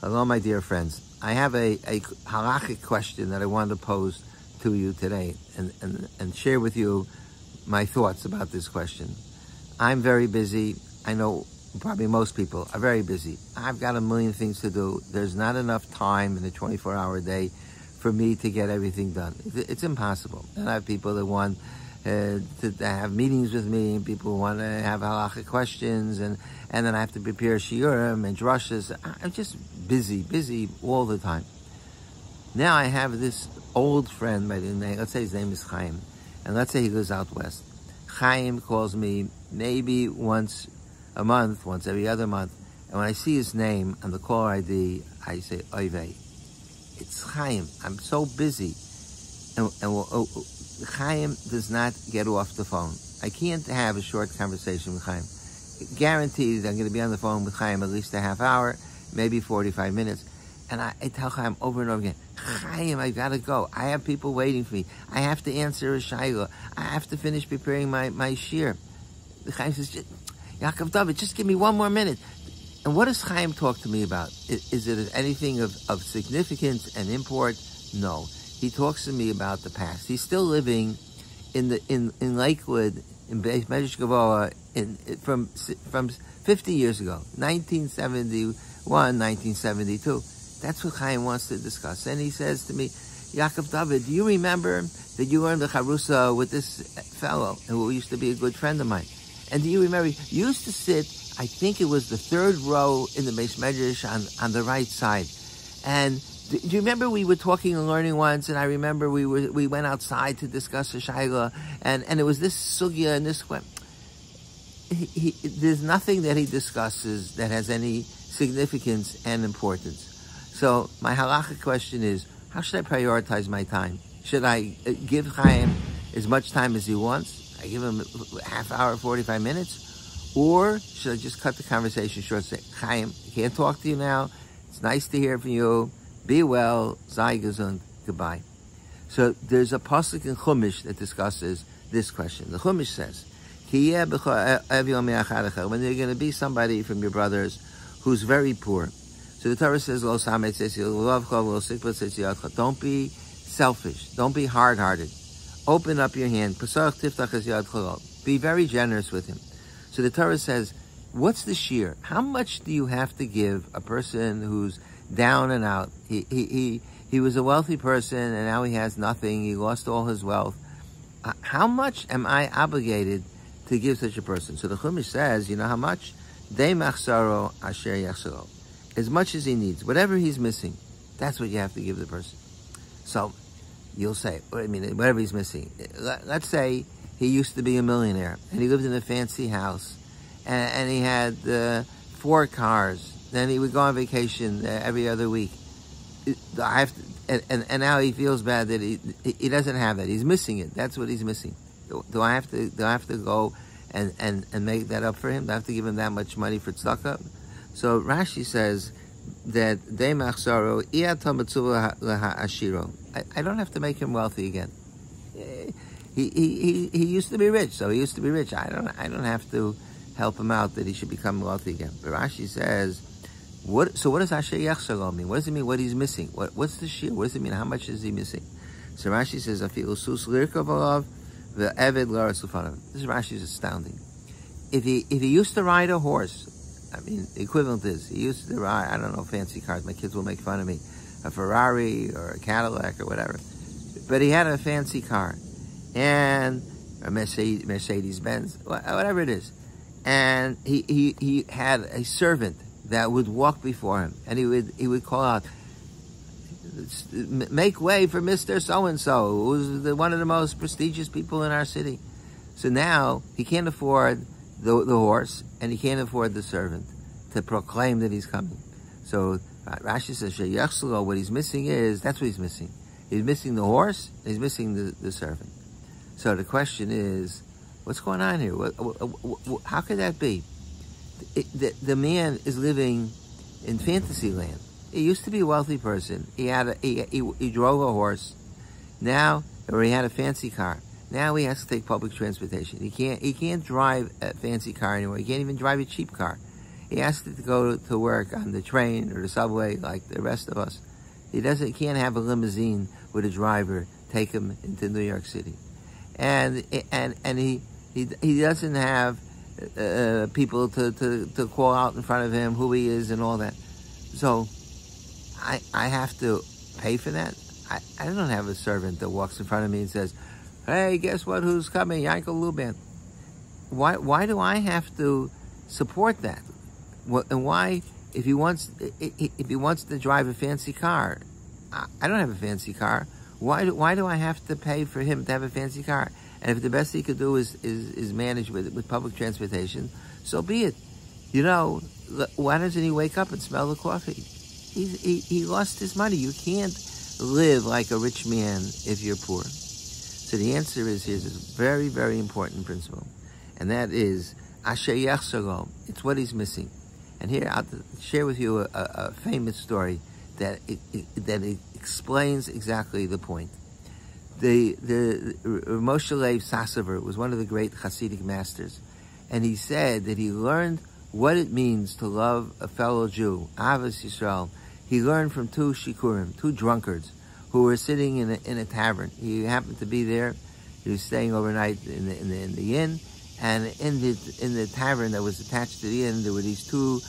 Hello, my dear friends. I have a, a halachic question that I wanted to pose to you today and, and, and share with you my thoughts about this question. I'm very busy. I know probably most people are very busy. I've got a million things to do. There's not enough time in a 24 hour day for me to get everything done. It's impossible. And I have people that want uh, to, have meetings with me, and people want to have halachic questions, and, and then I have to prepare shiurim and drushes. I'm just busy, busy all the time. Now I have this old friend by the name, let's say his name is Chaim, and let's say he goes out west. Chaim calls me maybe once a month, once every other month, and when I see his name on the caller ID, I say, Oive, it's Chaim. I'm so busy. And, and oh, Chaim does not get off the phone. I can't have a short conversation with Chaim. Guaranteed I'm going to be on the phone with Chaim at least a half hour, maybe 45 minutes. And I, I tell Chaim over and over again, Chaim, I gotta go. I have people waiting for me. I have to answer a shayla. I have to finish preparing my, my shiur. The Chaim says, Yaakov David, just give me one more minute. And what does Chaim talk to me about? Is, is it anything of, of significance and import? No. He talks to me about the past. He's still living in the in, in Lakewood in Medrash Gavoa in, from from 50 years ago, 1971, 1972. That's what Chaim wants to discuss. And he says to me, Yaakov David, do you remember that you in the Chavrusa with this fellow who used to be a good friend of mine? And do you remember, you used to sit, I think it was the third row in the Beis Medrash on, on the right side. And do you remember we were talking and learning once, and I remember we were we went outside to discuss a shaila, and, and it was this sugya and this. He, he, there's nothing that he discusses that has any significance and importance. So my halacha question is, how should I prioritize my time? Should I uh, give Chaim as much time as he wants? I give him half hour, 45 minutes? Or should I just cut the conversation short and say, Chaim, I can't talk to you now. It's nice to hear from you. Be well, sei gesund, goodbye. So there's a pasuk in Chumash that discusses this question. The Chumash says, when you're going to be somebody from your brothers who's very poor. So the Torah says, don't be selfish. Don't be hard-hearted. Open up your hand. Be very generous with him. So the Torah says, what's the shiur? How much do you have to give a person who's down and out. He, he, he, he was a wealthy person and now he has nothing. He lost all his wealth. How much am I obligated to give such a person? So the Chumash says, you know how much? De machsaro asher yachsaro. As much as he needs. Whatever he's missing, that's what you have to give the person. So you'll say, I mean, whatever he's missing. Let's say he used to be a millionaire and he lived in a fancy house and, and he had uh, four cars then he would go on vacation uh, every other week. I have to, and, and, now he feels bad that he he doesn't have that. He's missing it. That's what he's missing. Do, I have to do I have to go and, and, and make that up for him? Do I have to give him that much money for tzedakah? So Rashi says that de machsaro ashiro. I don't have to make him wealthy again. He, he, he, he used to be rich, so he used to be rich. I don't I don't have to help him out that he should become wealthy again. But Rashi says what, so what does Asher Yachshalom mean? What does it mean? What he's missing? What, what's the shiur? What does it mean? How much is he missing? So Rashi says, "Afilu sus lirkavalav the eved larasufanav." This Rashi is astounding. If he if he used to ride a horse, I mean, the equivalent is he used to ride. I don't know fancy cars. My kids will make fun of me. A Ferrari or a Cadillac or whatever. But he had a fancy car, and a Mercedes, Mercedes Benz, whatever it is, and he he he had a servant that would walk before him, and he would he would call out, "Make way for Mister So and So, who's the, one of the most prestigious people in our city." So now he can't afford the, the horse, and he can't afford the servant to proclaim that he's coming. So uh, Rashi says. What he's missing is that's what he's missing. He's missing the horse. He's missing the, the servant. So the question is, what's going on here? What, what, what, how could that be? The, the man is living in fantasy land. He used to be a wealthy person. He had a, he, he, he drove a horse. Now, or he had a fancy car. Now he has to take public transportation. He can't he can't drive a fancy car anymore. He can't even drive a cheap car. He has to go to work on the train or the subway like the rest of us. He doesn't, can't have a limousine with a driver take him into New York City. And, and, and he, he, he doesn't have uh, people to, to, to call out in front of him who he is and all that. So I, I have to pay for that. I, I don't have a servant that walks in front of me and says, hey, guess what, who's coming? Yankel Luban. Why, why do I have to support that? And why, if he wants, if he wants to drive a fancy car, I don't have a fancy car. Why do, why do I have to pay for him to have a fancy car? And if the best he could do is, is, is manage with, with public transportation, so be it. You know, why doesn't he wake up and smell the coffee? He, he, he lost his money. You can't live like a rich man if you're poor. So the answer is here's a very, very important principle. And that is, Asher Yachsalo. It's what he's missing. And here I'll share with you a, a, a famous story that it, it, that it explains exactly the point. The the uh, Moshe Leib Sasover was one of the great Hasidic masters, and he said that he learned what it means to love a fellow Jew, Ahavas Yisrael. He learned from two shikurim, two drunkards, who were sitting in a, in a tavern. He happened to be there. He was staying overnight in the, in the, in the inn, and in the in the tavern that was attached to the inn, there were these two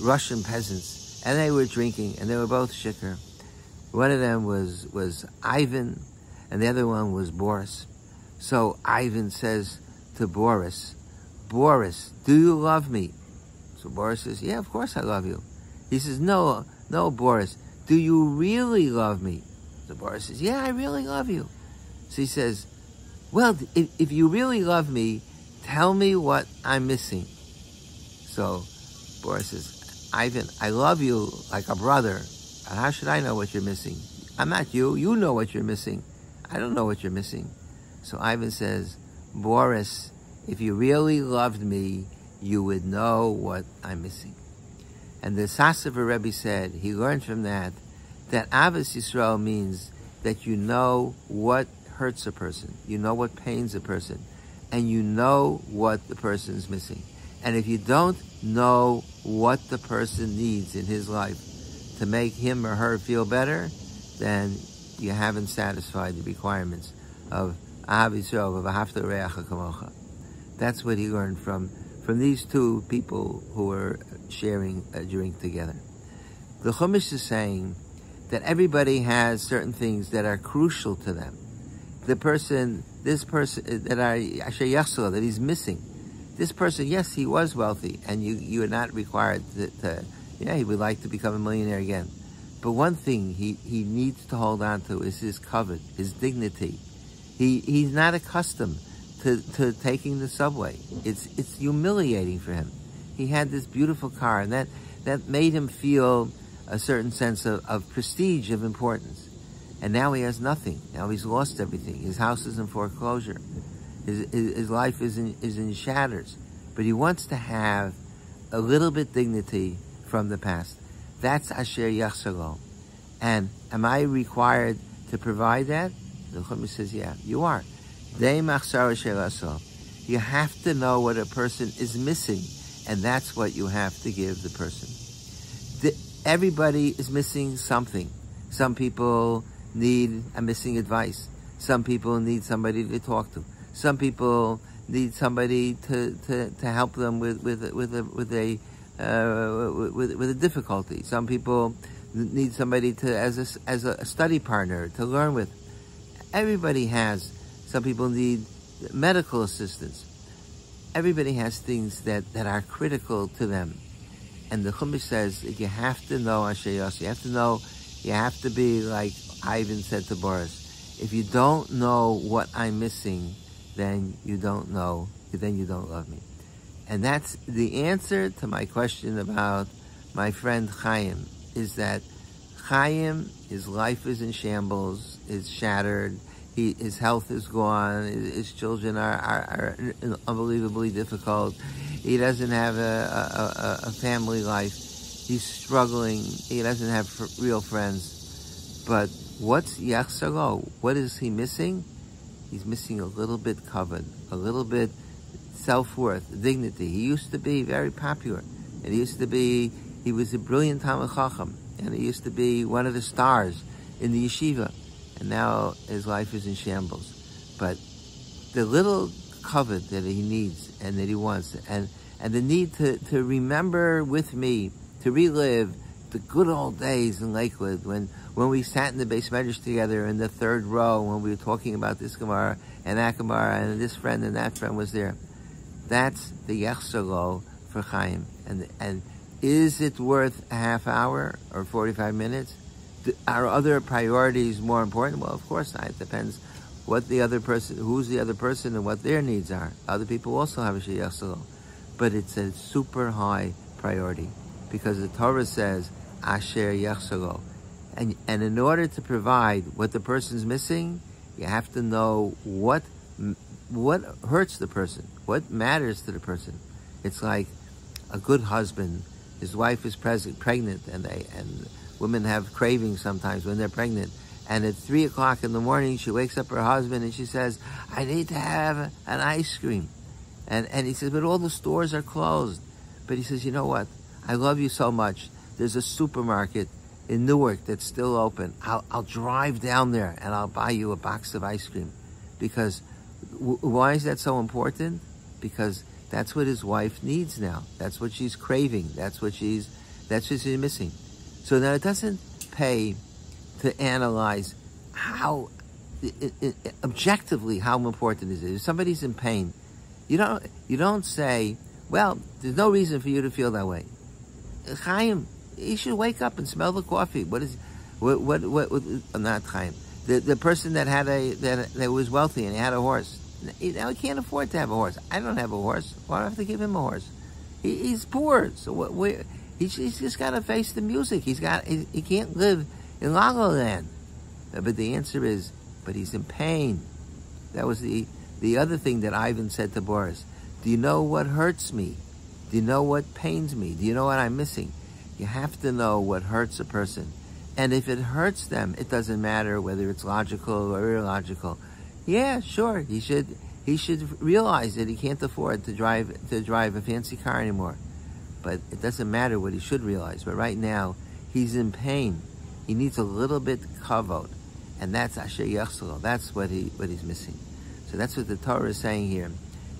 Russian peasants, and they were drinking, and they were both shikar. One of them was was Ivan, and the other one was Boris. So Ivan says to Boris, Boris, do you love me? So Boris says, Yeah, of course I love you. He says, No, no, Boris, do you really love me? So Boris says, Yeah, I really love you. So he says, Well, if, if you really love me, tell me what I'm missing. So Boris says, Ivan, I love you like a brother. How should I know what you're missing? I'm not you. You know what you're missing. I don't know what you're missing. So Ivan says, Boris, if you really loved me, you would know what I'm missing. And the Sasover Rebbe said, he learned from that, that Ahavas Yisrael means that you know what hurts a person, you know what pains a person, and you know what the person's missing. And if you don't know what the person needs in his life to make him or her feel better, then you haven't satisfied the requirements of Ahav of Ahavta Reacha Kamocha. That's what he learned from, from these two people who were sharing a drink together. The Chumash is saying that everybody has certain things that are crucial to them. The person, this person that are Asher that he's missing. This person, yes, he was wealthy, and you, you are not required to, to, yeah, he would like to become a millionaire again. But one thing he, he needs to hold on to is his kavod, his dignity. He, he's not accustomed to, to taking the subway. It's, it's humiliating for him. He had this beautiful car, and that, that made him feel a certain sense of, of prestige, of importance. And now he has nothing. Now he's lost everything. His house is in foreclosure. His, his, his life is in, is in shatters. But he wants to have a little bit dignity from the past. That's Asher Yachsalo. And am I required to provide that? The Chumash says, yeah, you are. You have to know what a person is missing, and that's what you have to give the person. The, everybody is missing something. Some people need a missing advice. Some people need somebody to talk to. Some people need somebody to, to, to help them with, with, with a, with a, uh, with, with a difficulty. Some people need somebody to, as a, as a study partner to learn with. Everybody has some people need medical assistance. Everybody has things that, that are critical to them. And the Chumash says you have to know Ashayos. You have to know, you have to be like Ivan said to Boris. If you don't know what I'm missing, then you don't know, then you don't love me. And that's the answer to my question about my friend Chaim, is that Chaim, his life is in shambles, is shattered, he, his health is gone. His, children are, are, are, unbelievably difficult. He doesn't have a, a, a, family life. He's struggling. He doesn't have real friends. But what's Yachsalo? What is he missing? He's missing a little bit kavod, a little bit self-worth, dignity. He used to be very popular. And he used to be, he was a brilliant Talmud Chacham. And he used to be one of the stars in the yeshiva. And now his life is in shambles. But the little kavod that he needs and that he wants, and, and the need to, to remember with me, to relive the good old days in Lakewood when, when we sat in the Beis Medrash together in the third row when we were talking about this Gemara and that Gemara and this friend and that friend was there. That's the Yechsalo for Chaim. And, and is it worth a half hour or 45 minutes? Are other priorities more important? Well, of course not. It depends what the other person, who's the other person and what their needs are. Other people also have a Sheyach But it's a super high priority because the Torah says, Asher Yachsalo. And, and in order to provide what the person's missing, you have to know what what hurts the person, what matters to the person. It's like a good husband, his wife is present, pregnant, and they and women have cravings sometimes when they're pregnant. And at three o'clock in the morning, she wakes up her husband and she says, "I need to have an ice cream," and and he says, "But all the stores are closed." But he says, "You know what? I love you so much. There's a supermarket in Newark that's still open. I'll, I'll drive down there and I'll buy you a box of ice cream because." why is that so important? Because that's what his wife needs now. That's what she's craving. That's what she's, that's what she's missing. So now it doesn't pay to analyze how, it, it, objectively, how important is it. If somebody's in pain, you don't, you don't say, well, there's no reason for you to feel that way. Chaim, he should wake up and smell the coffee. What is, what, what, what, what not Chaim. The, the person that had a, that, that was wealthy and he had a horse now he can't afford to have a horse. I don't have a horse. Why do I have to give him a horse? He, he's poor, so what, we, he's, he's, just got to face the music. He's got he, he can't live in La Land. Uh, but the answer is, but he's in pain. That was the the other thing that Ivan said to Boris. Do you know what hurts me? Do you know what pains me? Do you know what I'm missing? You have to know what hurts a person. And if it hurts them, it doesn't matter whether it's logical or illogical. Yeah, sure. He should he should realize that he can't afford to drive to drive a fancy car anymore. But it doesn't matter what he should realize. But right now, he's in pain. He needs a little bit kavod, and that's asher yachsalo. That's what he what he's missing. So that's what the Torah is saying here,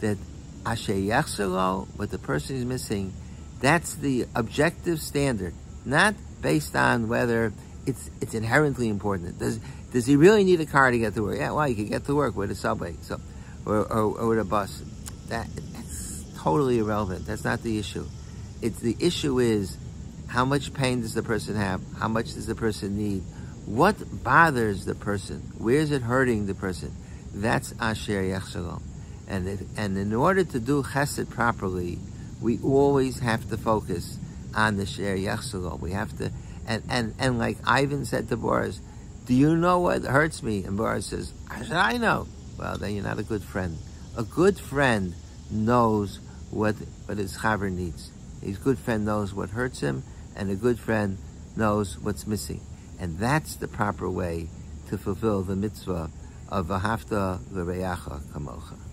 that asher yachsalo, what the person is missing, that's the objective standard, not based on whether it's it's inherently important. Does does he really need a car to get to work? Yeah, well, you can get to work with a subway, so or, or, or with a bus. That that's totally irrelevant. That's not the issue. It's the issue is how much pain does the person have? How much does the person need? What bothers the person? Where is it hurting the person? That's asher yachshalom. And and in order to do chesed properly, we always have to focus on the sher yachshalom. We have to and, and, and like Ivan said to Boris, do you know what hurts me? And Boris says, I said, I know. Well, then you're not a good friend. A good friend knows what, what his chaver needs. His good friend knows what hurts him, and a good friend knows what's missing. And that's the proper way to fulfill the mitzvah of Vahafta V'Reyacha Kamocha.